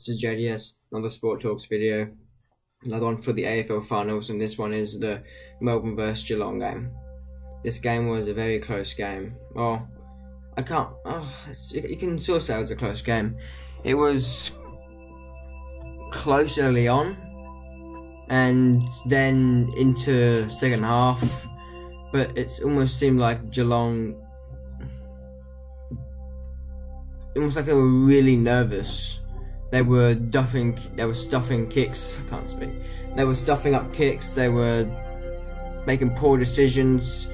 this is JDS, another Sport Talks video. Another one for the AFL finals, and this one is the Melbourne vs Geelong game. This game was a very close game. Well, I can't. Oh, you can sort of say it was a close game. It was close early on, and then into second half, but it's almost seemed like Geelong. Almost like they were really nervous they were duffing, they were stuffing kicks. I can't speak. They were stuffing up kicks. They were making poor decisions.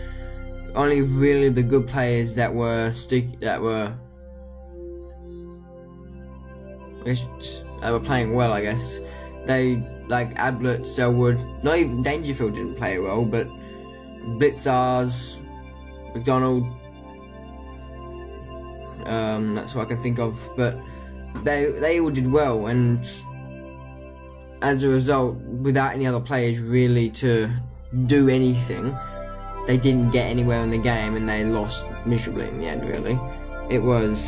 Only really the good players that were stick that were they were playing well, I guess. They like Ablett, Selwood, not even Dangerfield didn't play well, but Blicavs, McDonald, um, that's what I can think of. But they they all did well, and as a result, without any other players really to do anything, they didn't get anywhere in the game, and they lost miserably in the end. Really, it was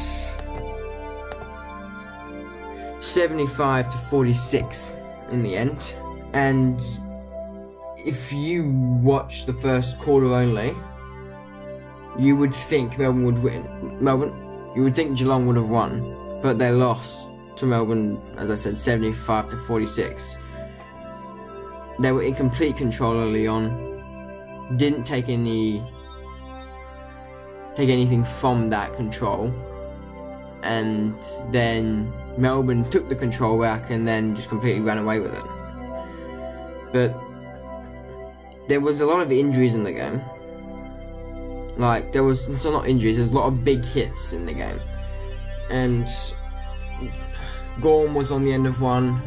75 to 46 in the end, and if you watch the first quarter only, you would think Melbourne would win. Melbourne, you would think Geelong would have won but they lost to Melbourne, as I said, 75 to 46. They were in complete control early on, didn't take any take anything from that control, and then Melbourne took the control back and then just completely ran away with it. But there was a lot of injuries in the game. Like there was so not injuries, there's a lot of big hits in the game and Gawn was on the end of one.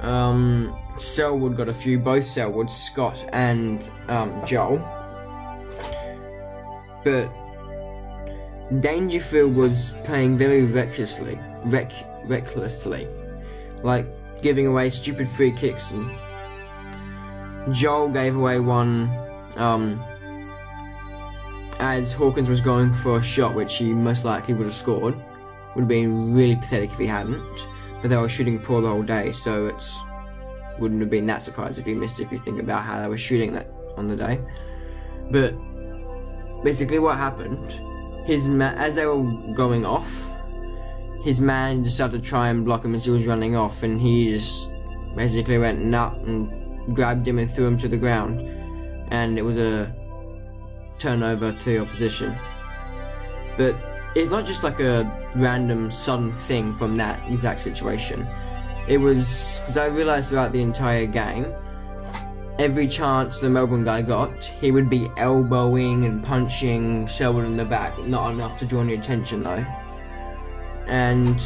Um, Selwood got a few, both Selwood, Scott and um, Joel. But Dangerfield was playing very recklessly, reck, recklessly, like giving away stupid free kicks. And Joel gave away one um, as Hawkins was going for a shot which he most likely would have scored. Would have been really pathetic if he hadn't. But they were shooting poor the whole day, so it wouldn't have been that surprised if he missed if you think about how they were shooting that on the day. But basically what happened, his as they were going off, his man decided to try and block him as he was running off, and he just basically went nut and grabbed him and threw him to the ground. And it was a turnover to the opposition. But it's not just like a random sudden thing from that exact situation. It was because I realised throughout the entire game, every chance the Melbourne guy got, he would be elbowing and punching Selwood in the back. Not enough to draw any attention though. And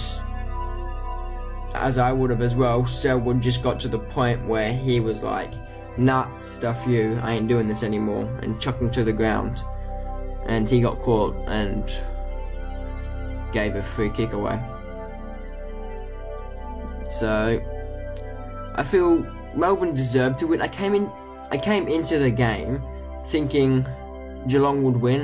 as I would have as well, Selwood just got to the point where he was like, Nah, stuff you, I ain't doing this anymore, and chucking to the ground. And he got caught and gave a free kick away. So, I feel Melbourne deserved to win. I came in, I came into the game thinking Geelong would win,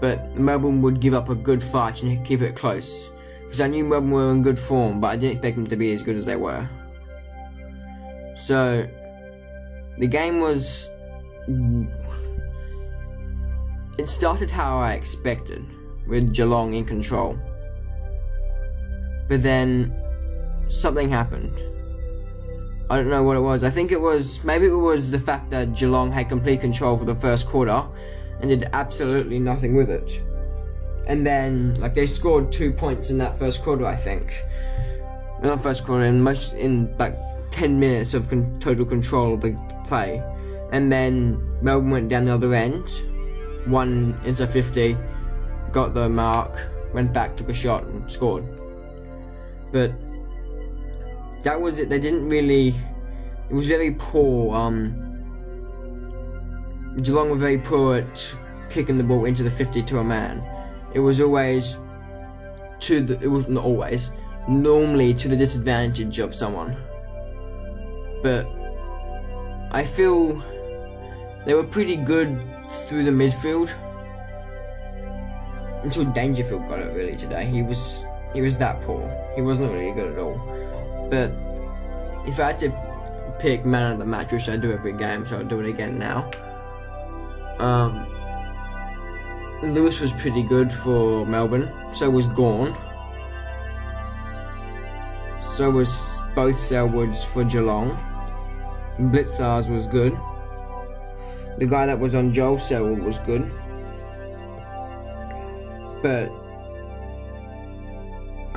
but Melbourne would give up a good fight and keep it close. Because I knew Melbourne were in good form, but I didn't expect them to be as good as they were. So, the game was. It started how I expected, with Geelong in control. But then, something happened. I don't know what it was. I think it was. Maybe it was the fact that Geelong had complete control for the first quarter and did absolutely nothing with it. And then, like, they scored two points in that first quarter, I think. Not first quarter, in most, in like 10 minutes of con- total control of the play. And then Melbourne went down the other end, won inside 50, got the mark, went back, took a shot, and scored. But that was it. They didn't really. It was very poor. Um, Geelong were very poor at kicking the ball into the 50 to a man. It was always to the. It was not always. Normally to the disadvantage of someone. But I feel they were pretty good through the midfield until Dangerfield got it really today. He was He was that poor. He wasn't really good at all. But if I had to pick man of the match, which I do every game, so I'll do it again now. Um, Lewis was pretty good for Melbourne. So was Gawn. So was both Selwoods for Geelong. Blicavs was good. The guy that was on Joel Selwood was good. But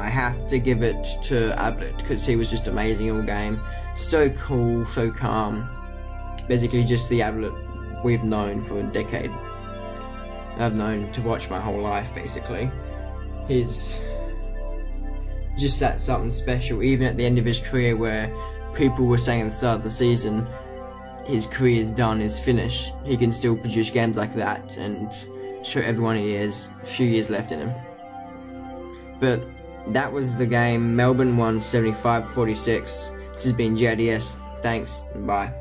I have to give it to Ablett because he was just amazing all game. So cool, so calm. Basically, just the Ablett we've known for a decade. I've known to watch my whole life, basically. He's just that something special, even at the end of his career, where people were saying at the start of the season, his career's done, is finished. He can still produce games like that and show everyone he has a few years left in him. But that was the game. Melbourne won 75 46. This has been JDS. Thanks. Bye.